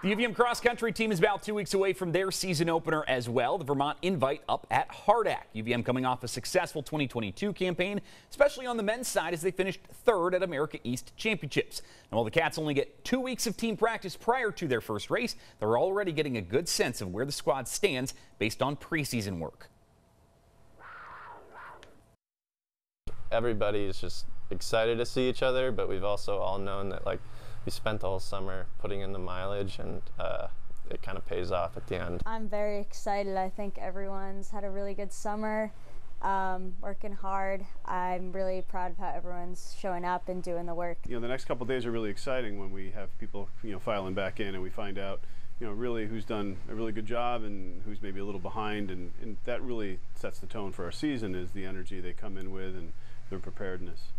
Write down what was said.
The UVM cross country team is about two weeks away from their season opener as well. The Vermont Invite up at Hard'Ack. UVM coming off a successful 2022 campaign, especially on the men's side as they finished third at America East Championships. And while the Cats only get two weeks of team practice prior to their first race, they're already getting a good sense of where the squad stands based on preseason work. Everybody is just excited to see each other, but we've also all known that like we spent all summer putting in the mileage and uh, it kind of pays off at the end. I'm very excited. I think everyone's had a really good summer, um, working hard. I'm really proud of how everyone's showing up and doing the work. You know, the next couple days are really exciting when we have people, you know, filing back in and we find out, you know, really who's done a really good job and who's maybe a little behind. And, and that really sets the tone for our season is the energy they come in with and their preparedness.